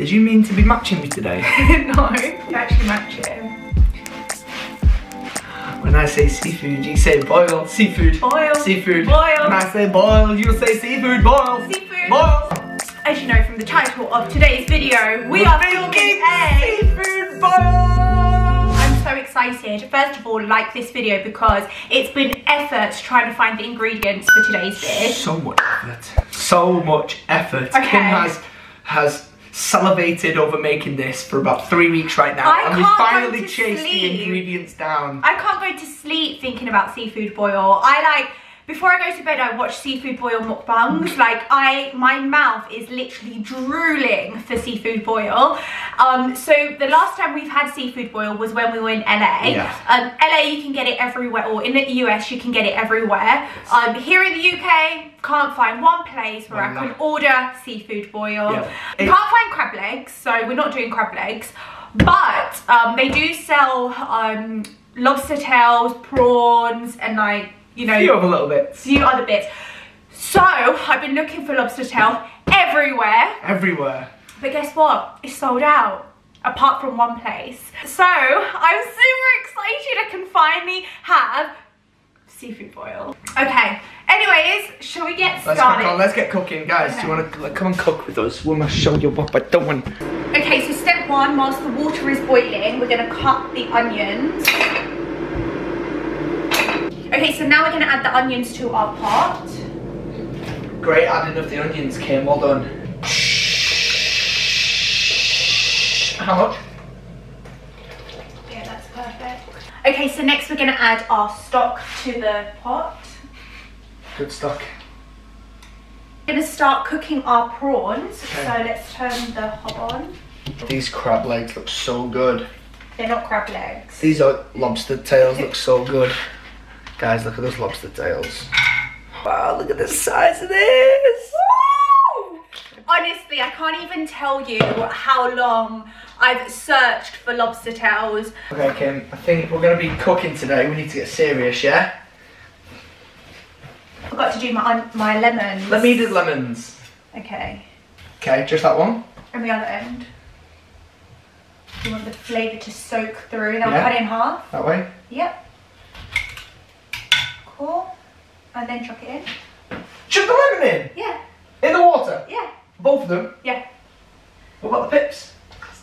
Did you mean to be matching me today? no, you actually match it. When I say seafood, you say boil. Seafood. Boil. Seafood. Boil. When I say boil, you say seafood. Boil. Seafood. Boil. As you know from the title of today's video, we are filming a seafood boil. I'm so excited. First of all, like this video because it's been effort trying to find the ingredients for today's dish. So much effort. So much effort. Okay. Kim has has salivated over making this for about three weeks right now, I and we finally chased sleep. the ingredients down. I can't go to sleep thinking about seafood boil. I like before I go to bed I watch seafood boil mukbangs. Like I my mouth is literally drooling for seafood boil. Um so the last time we've had seafood boil was when we were in LA. Yeah. Um LA you can get it everywhere or in the US you can get it everywhere. Um here in the UK can't find one place where I Well, can order seafood boil. Yeah. Can't find crab legs, so we're not doing crab legs. But um, they do sell um, lobster tails, prawns, and like, you know, A few other little bits. few other bits. So I've been looking for lobster tail everywhere, Everywhere. but guess what? It's sold out. Apart from one place. So I'm super excited I can finally have seafood boil. Okay, anyways, shall we get Let's started? on. Let's get cooking, guys. Do you want to come and cook with us? We must show you what we're doing. Okay, so step one, whilst the water is boiling, we're gonna cut the onions. Okay, so now we're gonna add the onions to our pot. Great adding of the onions, Kim. Well done. How much? Yeah, that's perfect. Okay, so next we're gonna add our stock to the pot. Good stock. We're gonna start cooking our prawns. Okay. So let's turn the hob on. These crab legs look so good. They're not crab legs. These are lobster tails look so good. Guys, look at those lobster tails. Wow, look at the size of this. Honestly, I can't even tell you how long I've searched for lobster tails. Okay, Kim, I think we're going to be cooking today, we need to get serious, yeah? I forgot to do my my lemons. Let me do the lemons. Okay. Okay, just that one? And the other end. You want the flavour to soak through. Then Yeah. cut it in half. That way? Yep. Cool. And then chuck it in. Chuck the lemon in! Yeah. In the water? Yeah. Both of them? Yeah. What about the pips?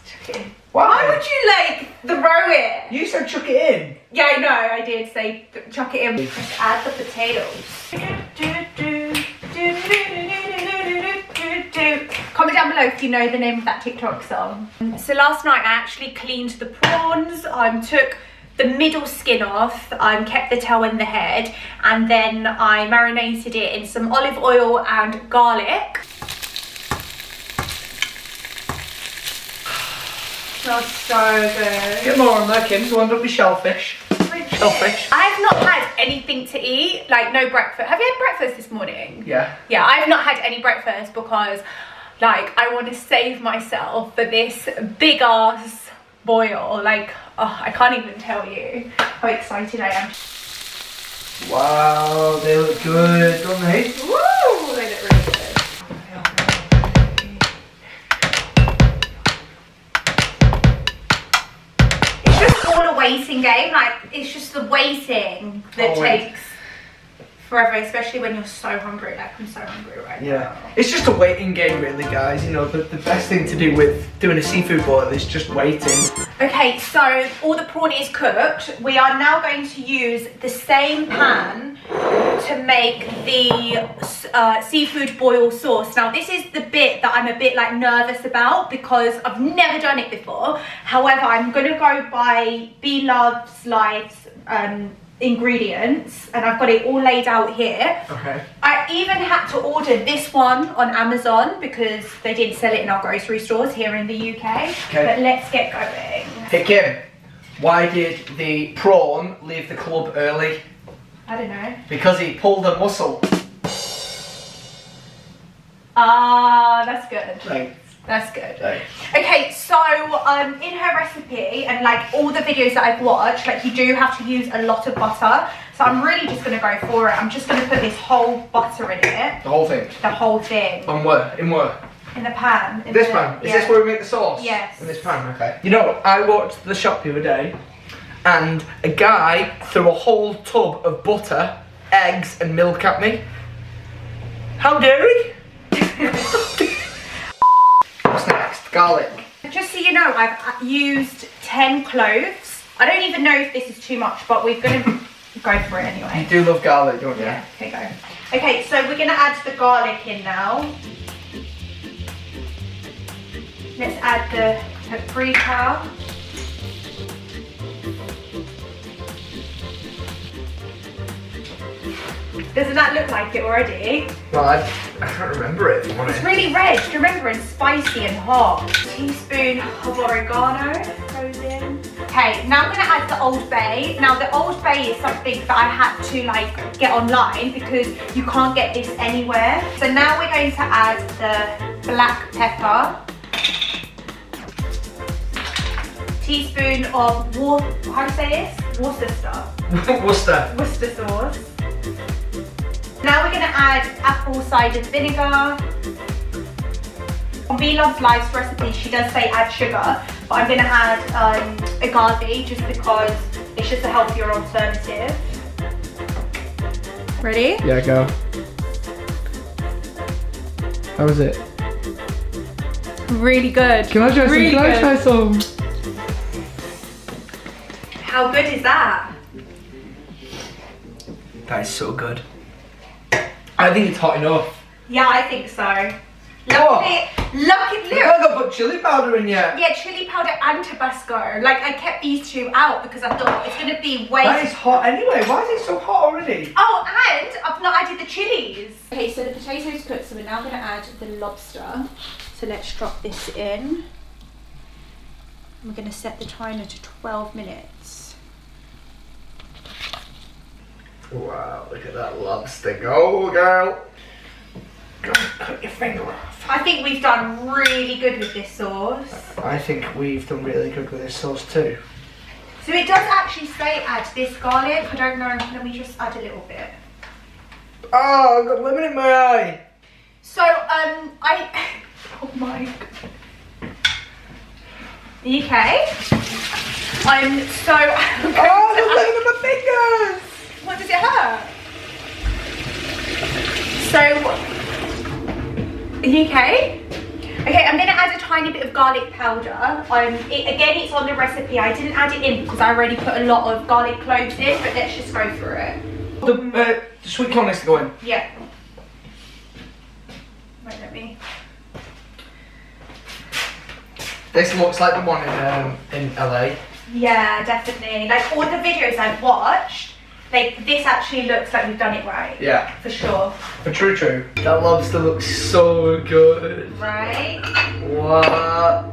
Chuck it in. Why? Why would you like throw it? You said chuck it in. Yeah, I know. I did say chuck it in. Let's add the potatoes. Comment down below if you know the name of that TikTok song. So last night I actually cleaned the prawns. Um, took the middle skin off. I um, kept the tail and the head, and then I marinated it in some olive oil and garlic. Smells so good. Get more on there, Kim. Want up your shellfish? Shellfish. I've not had anything to eat, like no breakfast. Have you had breakfast this morning? Yeah. Yeah, I've not had any breakfast because like I want to save myself for this big ass boil. Like, oh, I can't even tell you how excited I am. Wow, they look good, don't they? Game. Like, it's just the waiting that oh, Always. takes forever, especially when you're so hungry. Like, I'm so hungry right Yeah. now. It's just a waiting game, really, guys. You know, the, the best thing to do with doing a seafood boil is just waiting. Okay, so all the prawn is cooked. We are now going to use the same pan to make the uh, seafood boil sauce. Now, this is the bit that I'm a bit like nervous about because I've never done it before. However, I'm gonna go by B Love's Life's um, ingredients and I've got it all laid out here. Okay. I even had to order this one on Amazon because they didn't sell it in our grocery stores here in the UK. Okay. But let's get going. Hey, Kim. Why did the prawn leave the club early? I don't know. Because he pulled a muscle. Ah, that's good. Like, That's good. like. Okay, so um, in her recipe and like all the videos that I've watched, like you do have to use a lot of butter. So I'm really just gonna go for it. I'm just gonna put this whole butter in it, The whole thing. the whole thing. On where? In where? In the pan. in This the- pan? Is yeah. this where we make the sauce? Yes. In this pan, okay. You know, I walked to the shop the other day and a guy threw a whole tub of butter, eggs, and milk at me. How dare he? Garlic. Just so you know, I've uh, used 10 cloves. I don't even know if this is too much, but we're going to go for it anyway. You do love garlic, don't you? Yeah, here you go. Okay, so we're going to add the garlic in now. Let's add the paprika. Doesn't that look like it already? Well, I, I can't remember it. It's really red, do you remember? And spicy and hot. Teaspoon of oregano, frozen. Okay, now I'm gonna add the Old Bay. Now the Old Bay is something that I had to like get online because you can't get this anywhere. So now we're going to add the black pepper. Teaspoon of war, how do you say this? Worcester. Worcester. Worcester sauce. Add apple cider vinegar. On B Loves Life's recipe, she does say add sugar, but I'm going to add um, agave just because it's just a healthier alternative. Ready? Yeah, go. How was it? Really good. Can I try some? Really Can I try some? How good is that? That is so good. I think it's hot enough. Yeah, I think so. Look at it. Look at Look, look. I got put chili powder in yet. Yeah, chili powder and Tabasco. Like I kept these two out because I thought it's gonna be way. That is hot anyway. Why is it so hot already? Oh, and I've not added the chilies. Okay, so the potatoes cooked, so we're now gonna add the lobster. So let's drop this in. We're gonna set the timer to 12 minutes. Wow, look at that lobster go, girl. Go, cut your finger off. I think we've done really good with this sauce. I think we've done really good with this sauce too. So it does actually say add this garlic. I don't know. Let me just add a little bit. Oh, I've got lemon in my eye. So um, I. Oh my. God. Are you okay? I'm so. Oh, look at my fingers. What does it hurt? So, are you okay? Okay, I'm gonna add a tiny bit of garlic powder. Um, it, again, it's on the recipe. I didn't add it in because I already put a lot of garlic cloves in, but let's just go through it. The uh, sweet corn needs to go in. Yeah. Wait, let me. This looks like the one in um, in LA. Yeah, definitely. Like all the videos I've watched, like this actually looks like we've done it right. Yeah, For sure. for true true. That lobster looks so good. Right? What?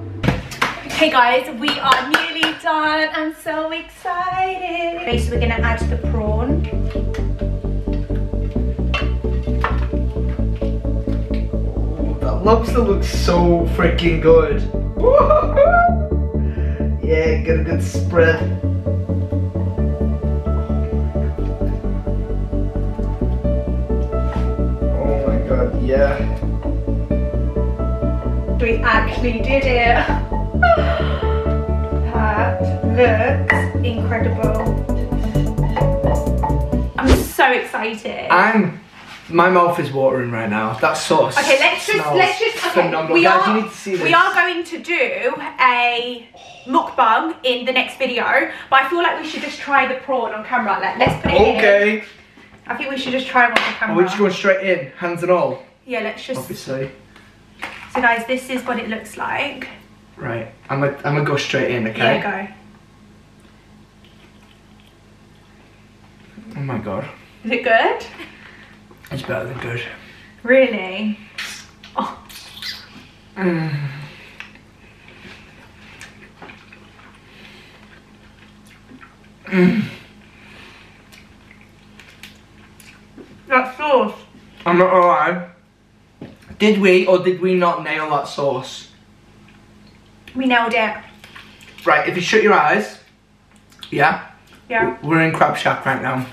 Okay guys, we are nearly done. I'm so excited. Okay, so we're gonna add the prawn. Ooh, that lobster looks so freaking good. yeah, get a good spread. Yeah. We actually did it. that looks incredible. I'm so excited. I'm. My mouth is watering right now. That sauce. Okay, let's just let's just okay. phenomenal. We Guys, are you need to see this. we are going to do a mukbang in the next video, but I feel like we should just try the prawn on camera. Like, let's put it in. Okay. I think we should just try one on camera. We're we just going straight in, hands and all? Yeah, let's just. Obviously. So guys, this is what it looks like. Right. I'm gonna I'm gonna go straight in. Okay. Yeah, go. Oh my god. Is it good? It's better than good. Really? Oh, Mm. that sauce. I'm not lie. Did we or did we not nail that sauce? We nailed it. Right, if you shut your eyes, yeah, Yeah. we're in Crab Shack right now.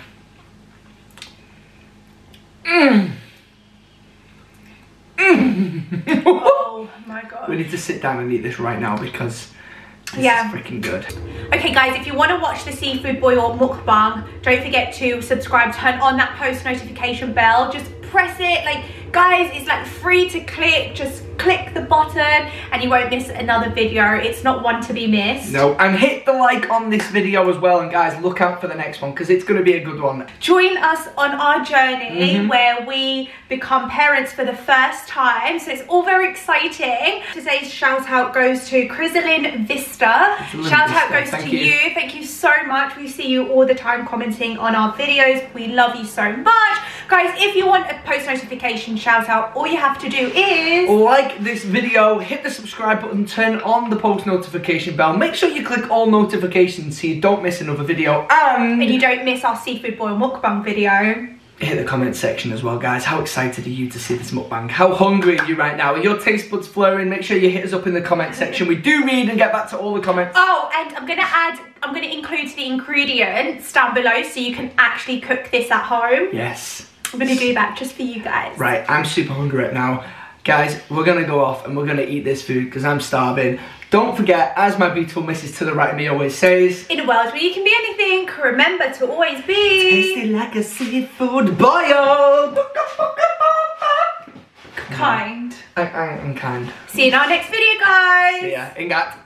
Mmm. Mmm. Oh my god. We need to sit down and eat this right now because this Yeah. is freaking good. Okay guys, if you want to watch the seafood boil or mukbang, don't forget to subscribe, turn on that post notification bell, just press it. Like guys, it's like free to click, just click the button and you won't miss another video. It's not one to be missed. No, and hit the like on this video as well. And guys, look out for the next one because it's going to be a good one. Join us on our journey Mhm. where we become parents for the first time. So it's all very exciting. Today's shout out goes to Chrysalin Vista. Chrysalin shout out goes thank to you. you. Thank you so much. We see you all the time commenting on our videos. We love you so much. Guys, if you want a post notification shout out, all you have to do is Like this video, hit the subscribe button, turn on the post notification bell. Make sure you click all notifications so you don't miss another video. And and you don't miss our seafood boil mukbang video. hit the comment section as well, guys. How excited are you to see this mukbang? How hungry are you right now? Are your taste buds flowing? Make sure you hit us up in the comment section. We do read and get back to all the comments. Oh, and I'm gonna add, I'm gonna include the ingredients down below so you can actually cook this at home. Yes. I'm gonna do that just for you guys. Right, I'm super hungry right now. Guys, we're gonna go off and we're gonna eat this food because I'm starving. Don't forget, as my beautiful missus to the right of me always says, In a world where you can be anything, remember to always be tasty like a seafood boil. kind. I, I, I'm kind. See you in our next video, guys. Yeah, ingat.